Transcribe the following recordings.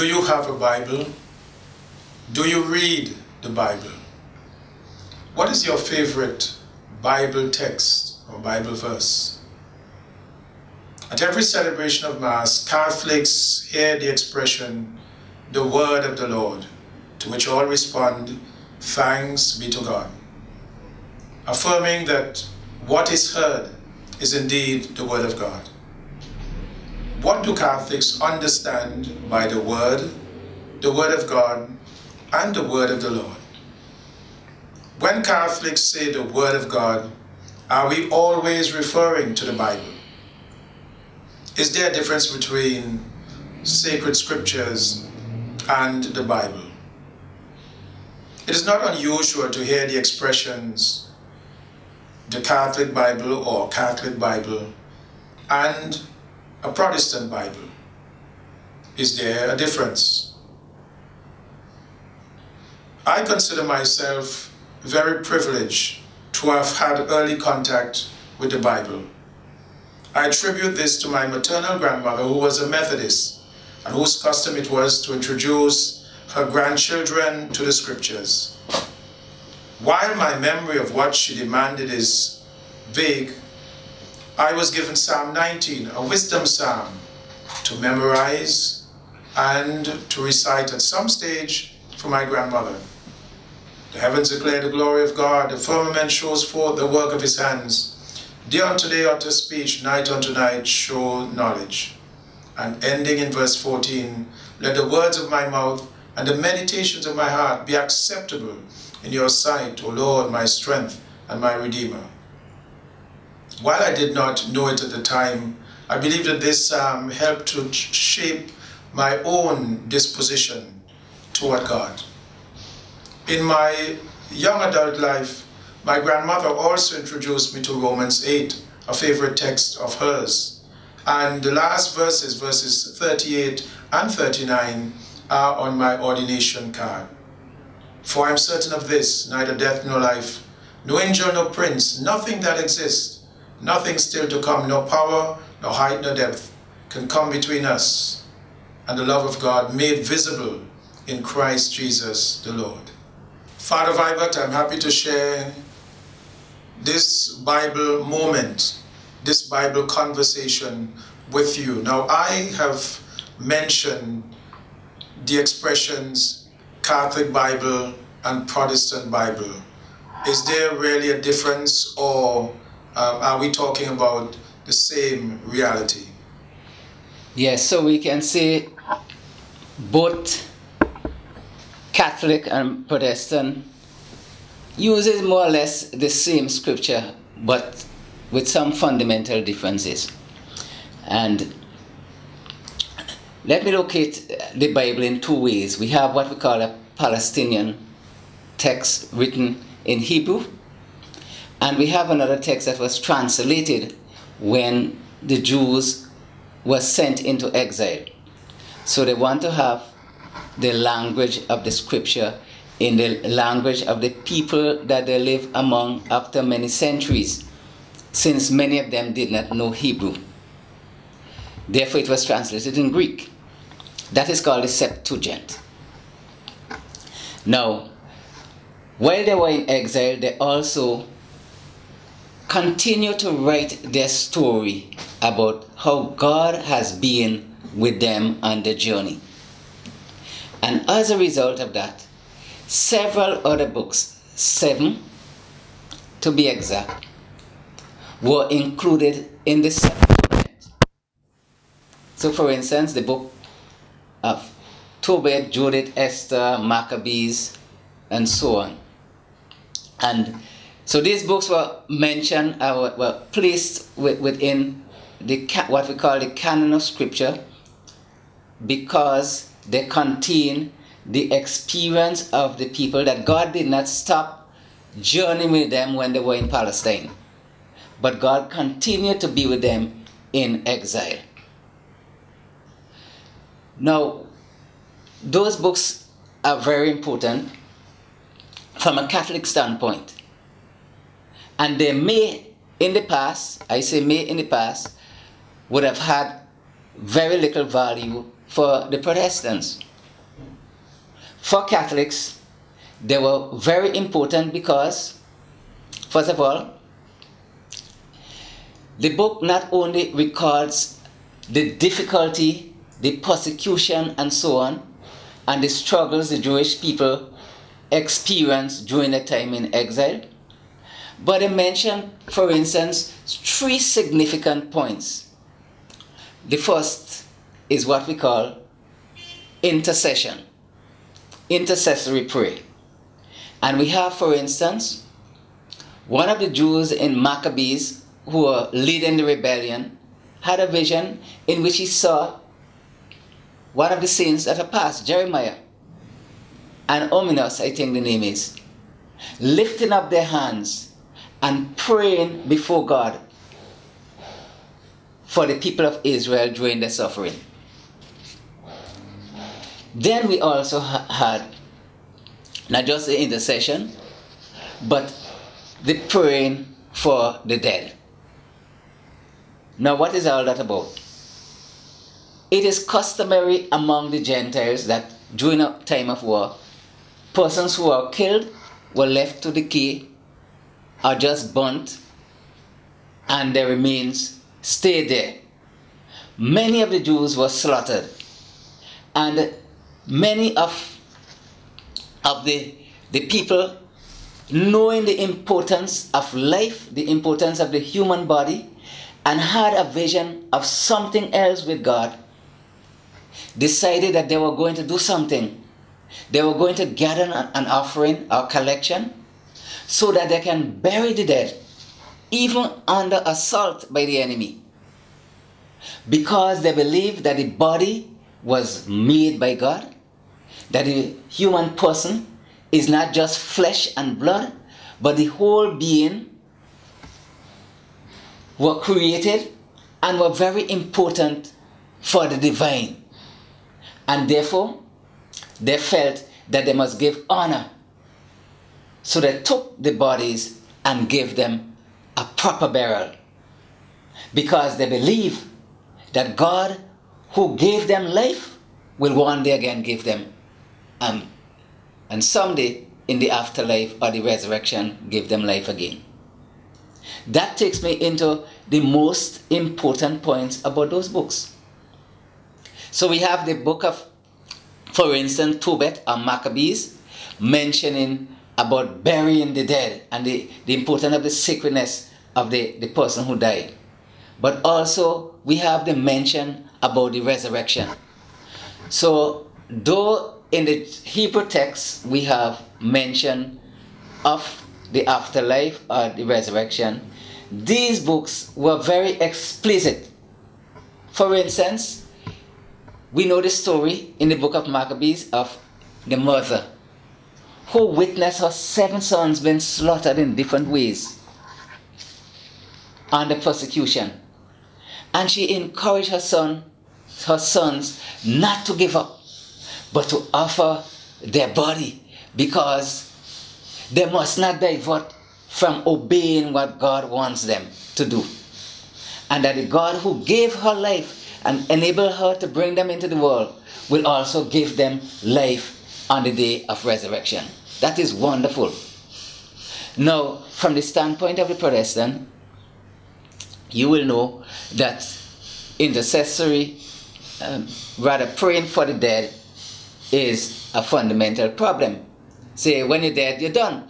Do you have a Bible? Do you read the Bible? What is your favorite Bible text or Bible verse? At every celebration of Mass, Catholics hear the expression, the word of the Lord, to which all respond, thanks be to God, affirming that what is heard is indeed the word of God. What do Catholics understand by the word, the word of God, and the word of the Lord? When Catholics say the word of God, are we always referring to the Bible? Is there a difference between sacred scriptures and the Bible? It is not unusual to hear the expressions the Catholic Bible or Catholic Bible and a Protestant Bible. Is there a difference? I consider myself very privileged to have had early contact with the Bible. I attribute this to my maternal grandmother who was a Methodist and whose custom it was to introduce her grandchildren to the scriptures. While my memory of what she demanded is vague, I was given Psalm 19, a wisdom psalm, to memorize and to recite at some stage for my grandmother. The heavens declare the glory of God, the firmament shows forth the work of his hands. Day unto day utter speech, night unto night show knowledge. And ending in verse 14, let the words of my mouth and the meditations of my heart be acceptable in your sight, O Lord, my strength and my Redeemer. While I did not know it at the time, I believe that this psalm helped to shape my own disposition toward God. In my young adult life, my grandmother also introduced me to Romans 8, a favorite text of hers. And the last verses, verses 38 and 39, are on my ordination card. For I am certain of this, neither death nor life, no angel nor prince, nothing that exists, nothing still to come, no power, no height, no depth, can come between us and the love of God made visible in Christ Jesus the Lord. Father Vibert, I'm happy to share this Bible moment, this Bible conversation with you. Now, I have mentioned the expressions Catholic Bible and Protestant Bible. Is there really a difference or um, are we talking about the same reality? Yes, so we can say both Catholic and Protestant uses more or less the same scripture, but with some fundamental differences. And let me locate the Bible in two ways. We have what we call a Palestinian text written in Hebrew, and we have another text that was translated when the Jews were sent into exile. So they want to have the language of the scripture in the language of the people that they live among after many centuries, since many of them did not know Hebrew. Therefore, it was translated in Greek. That is called the Septuagint. Now, while they were in exile, they also continue to write their story about how God has been with them on the journey. And as a result of that, several other books, seven to be exact, were included in the Septuagint. So, for instance, the book of Tobit, Judith, Esther, Maccabees, and so on. And so these books were mentioned, uh, were placed within the what we call the canon of scripture because they contain the experience of the people that God did not stop journeying with them when they were in Palestine, but God continued to be with them in exile. Now, those books are very important from a Catholic standpoint, and they may in the past, I say may in the past, would have had very little value for the Protestants. For Catholics, they were very important because, first of all, the book not only records the difficulty, the persecution, and so on, and the struggles the Jewish people experienced during the time in exile, but it mentioned, for instance, three significant points. The first is what we call intercession, intercessory prayer. And we have, for instance, one of the Jews in Maccabees who were leading the rebellion had a vision in which he saw one of the saints that had passed, Jeremiah, and Ominos, I think the name is, lifting up their hands and praying before God for the people of Israel during their suffering. Then we also ha- had not just the intercession, but the praying for the dead. Now, what is all that about? It is customary among the Gentiles that during a time of war, persons who are killed were left to decay or just burnt, and their remains stayed there. Many of the Jews were slaughtered, and many of, of the, the people, knowing the importance of life, the importance of the human body, and had a vision of something else with God, decided that they were going to do something. They were going to gather an offering or collection so that they can bury the dead, even under assault by the enemy. Because they believe that the body was made by God, that the human person is not just flesh and blood, but the whole being were created and were very important for the divine. And therefore, they felt that they must give honor. So they took the bodies and gave them a proper burial. Because they believe that God, who gave them life, will one day again give them, um, and someday in the afterlife or the resurrection, give them life again. That takes me into the most important points about those books. So we have the book of, for instance, Tobit or Maccabees, mentioning about burying the dead and the, the importance of the sacredness of the, the person who died. But also we have the mention about the resurrection. So though in the Hebrew text we have mention of the afterlife or the resurrection, these books were very explicit. For instance, we know the story in the book of Maccabees of the mother who witnessed her seven sons being slaughtered in different ways under persecution. And she encouraged her son, her sons not to give up, but to offer their body because they must not divert from obeying what God wants them to do. And that the God who gave her life and enabled her to bring them into the world will also give them life on the day of resurrection. That is wonderful. Now, from the standpoint of the Protestant, you will know that intercessory, um, rather praying for the dead, is a fundamental problem. Say, when you're dead, you're done.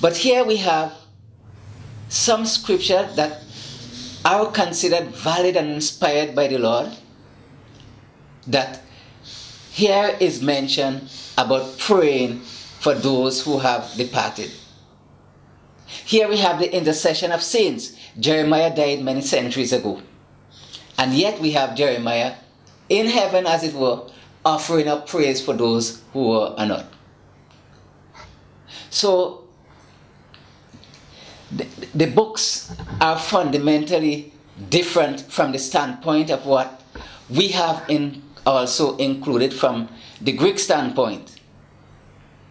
But here we have some scripture that are considered valid and inspired by the Lord. That here is mentioned about praying for those who have departed. Here we have the intercession of saints. Jeremiah died many centuries ago. And yet we have Jeremiah in heaven, as it were, offering up praise for those who are not. So the, the books are fundamentally different from the standpoint of what we have in also included from the Greek standpoint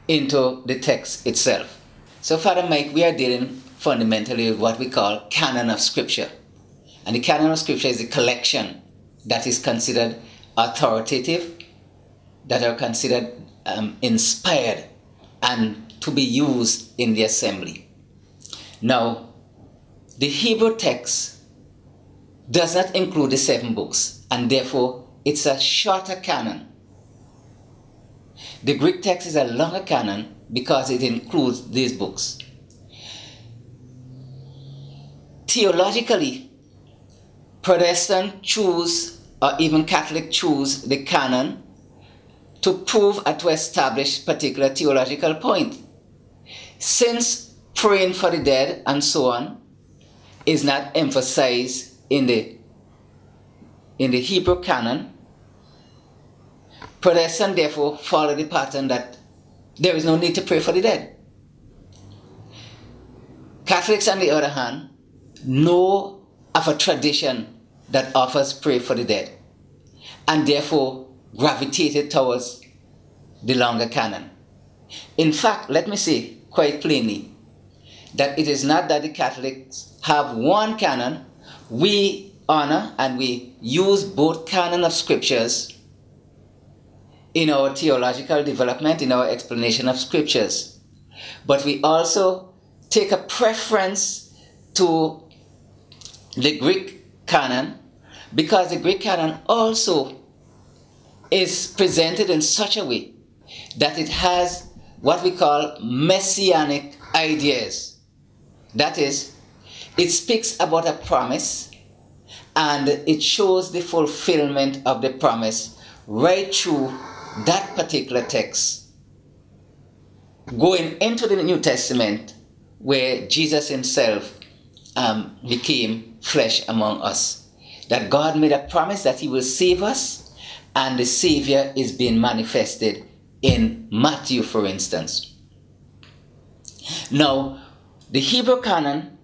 into the text itself. So, Father Mike, we are dealing fundamentally with what we call canon of scripture. And the canon of scripture is a collection that is considered authoritative, that are considered um, inspired, and to be used in the assembly. Now, the Hebrew text does not include the seven books, and therefore it's a shorter canon. The Greek text is a longer canon because it includes these books. Theologically, Protestant choose or even Catholic choose the canon to prove or to establish particular theological point. Since praying for the dead and so on is not emphasized in the in the Hebrew canon, Protestants therefore follow the pattern that there is no need to pray for the dead. Catholics, on the other hand, know of a tradition that offers pray for the dead and therefore gravitated towards the longer canon. In fact, let me say quite plainly that it is not that the Catholics have one canon, we honor and we use both canon of scriptures in our theological development, in our explanation of scriptures. But we also take a preference to the Greek canon because the Greek canon also is presented in such a way that it has what we call messianic ideas. That is, it speaks about a promise and it shows the fulfillment of the promise right through that particular text. Going into the New Testament, where Jesus Himself um, became flesh among us, that God made a promise that He will save us, and the Savior is being manifested in Matthew, for instance. Now, the Hebrew canon,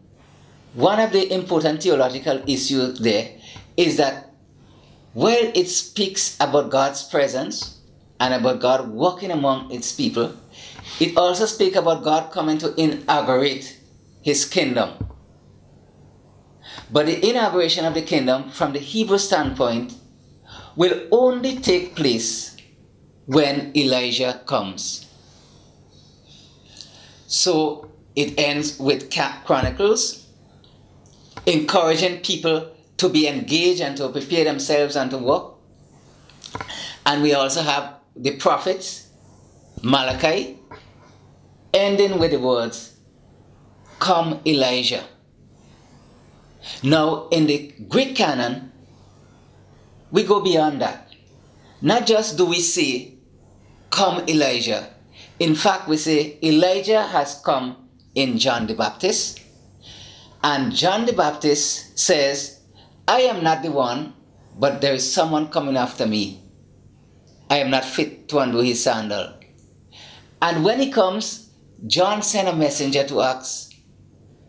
one of the important theological issues there is that while it speaks about God's presence and about God walking among its people, it also speaks about God coming to inaugurate his kingdom. But the inauguration of the kingdom, from the Hebrew standpoint, will only take place when Elijah comes. So it ends with Cap Chronicles, encouraging people to be engaged and to prepare themselves and to work. And we also have the prophets, Malachi, ending with the words, Come Elijah. Now, in the Greek canon, we go beyond that. Not just do we say, Come Elijah. In fact, we say, Elijah has come in John the Baptist. And John the Baptist says, I am not the one, but there is someone coming after me. I am not fit to undo his sandal. And when he comes, John sent a messenger to ask,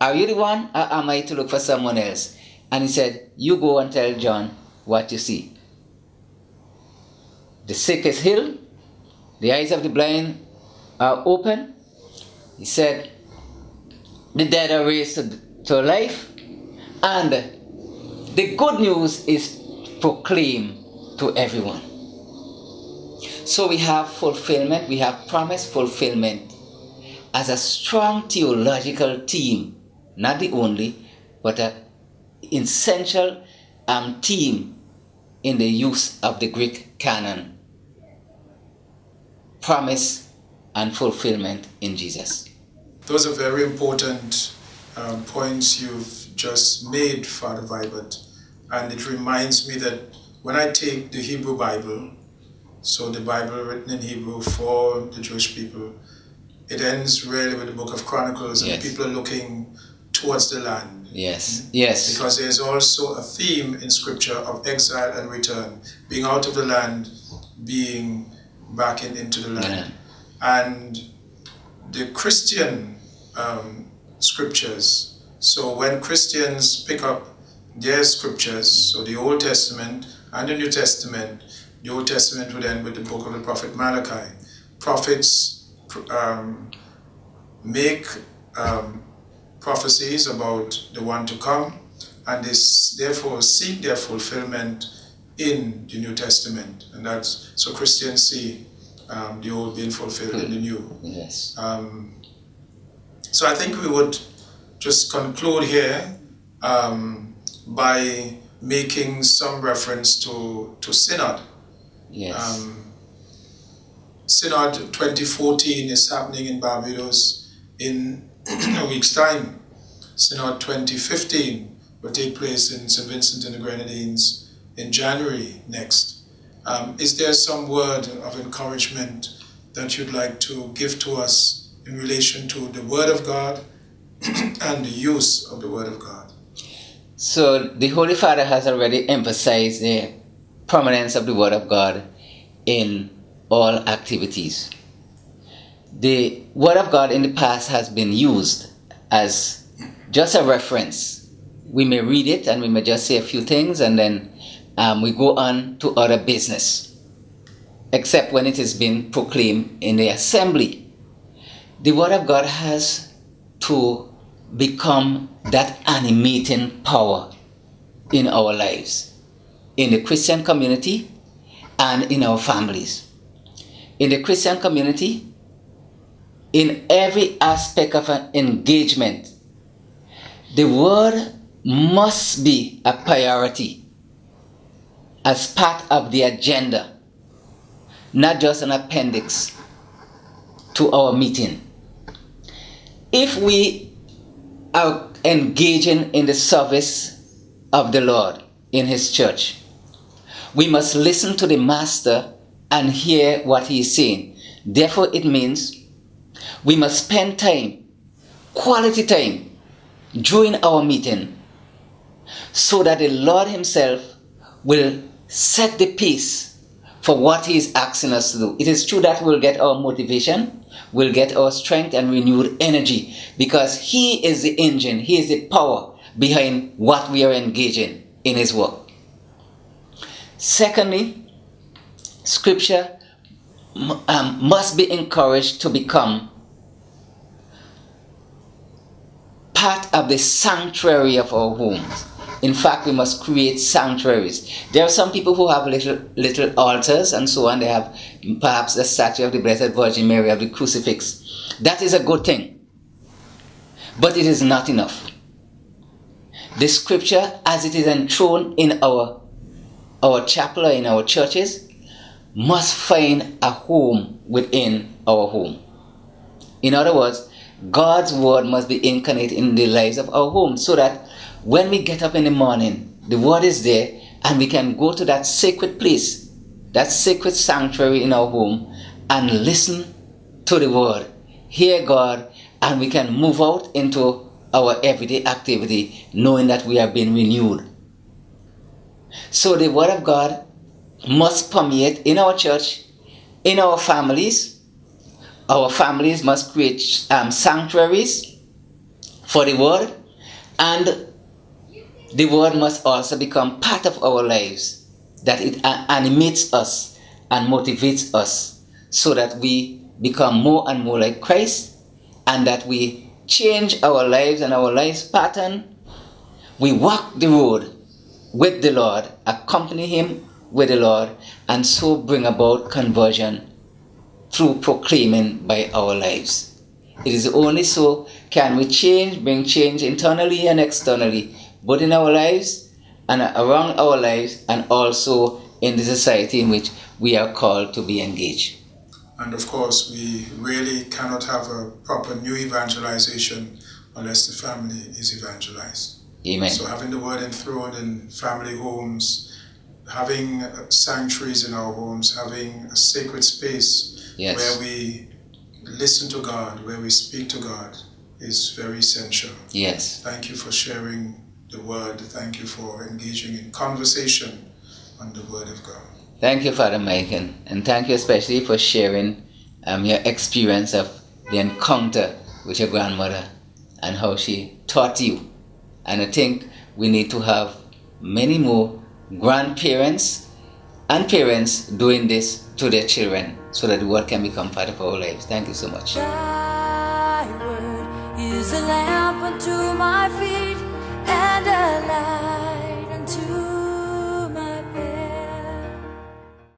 Are you the one, or am I to look for someone else? And he said, You go and tell John what you see. The sick is healed, the eyes of the blind are open. He said, The dead are raised to, to life, and the good news is proclaimed to everyone. So we have fulfillment, we have promise fulfillment as a strong theological team, not the only, but an essential um, theme in the use of the Greek canon. Promise and fulfillment in Jesus. Those are very important um, points you've just made, Father Vibert. And it reminds me that when I take the Hebrew Bible, so the Bible written in Hebrew for the Jewish people, it ends really with the book of Chronicles Yes. and people are looking towards the land. Yes, yes, Because there's also a theme in scripture of exile and return, being out of the land, being back in, into the land. And the Christian um, scriptures, so when Christians pick up their scriptures, so the Old Testament and the New Testament, the Old Testament would end with the book of the prophet Malachi. Prophets um, make um, prophecies about the one to come, and they therefore seek their fulfillment in the New Testament. And that's so Christians see um, the old being fulfilled in the new. Yes. Um, so I think we would just conclude here um, by making some reference to, to Synod. Yes. Um, Synod 2014 is happening in Barbados in a week's time. Synod 2015 will take place in St. Vincent and the Grenadines in January next. Um, is there some word of encouragement that you'd like to give to us in relation to the Word of God and the use of the Word of God? So the Holy Father has already emphasized the prominence of the Word of God in all activities. The Word of God in the past has been used as just a reference. We may read it and we may just say a few things and then um, we go on to other business, except when it has been proclaimed in the assembly. The Word of God has to become that animating power in our lives, in the Christian community and in our families. In the Christian community, in every aspect of an engagement, the word must be a priority as part of the agenda, not just an appendix to our meeting. If we are engaging in the service of the Lord in His church, we must listen to the Master and hear what He is saying. Therefore, it means we must spend time, quality time, during our meeting so that the Lord Himself will set the pace for what He is asking us to do. It is true that we'll get our motivation, we'll get our strength and renewed energy because He is the engine, He is the power behind what we are engaging in His work. Secondly, Scripture um, must be encouraged to become part of the sanctuary of our homes. In fact, we must create sanctuaries. There are some people who have little little altars and so on. They have perhaps the statue of the Blessed Virgin Mary of the crucifix. That is a good thing, but it is not enough. The scripture, as it is enthroned in our our chapel or in our churches, must find a home within our home. In other words, God's word must be incarnate in the lives of our home so that when we get up in the morning, the word is there and we can go to that sacred place, that sacred sanctuary in our home and listen to the word, hear God, and we can move out into our everyday activity knowing that we are being renewed. So the word of God must permeate in our church, in our families. Our families must create um, sanctuaries for the word, and the word must also become part of our lives, that it animates us and motivates us so that we become more and more like Christ and that we change our lives and our lives pattern. We walk the road with the Lord, accompany Him with the Lord, and so bring about conversion through proclaiming by our lives. It is only so can we change, bring change internally and externally, both in our lives and around our lives, and also in the society in which we are called to be engaged. And of course, we really cannot have a proper new evangelization unless the family is evangelized. Amen. So having the word enthroned in family homes, having sanctuaries in our homes, having a sacred space Yes. where we listen to God, where we speak to God, is very essential. Yes. Thank you for sharing the word. Thank you for engaging in conversation on the word of God. Thank you, Father Michael, and thank you especially for sharing um, your experience of the encounter with your grandmother and how she taught you. And I think we need to have many more grandparents and parents doing this to their children so that the word can become part of our lives. Thank you so much.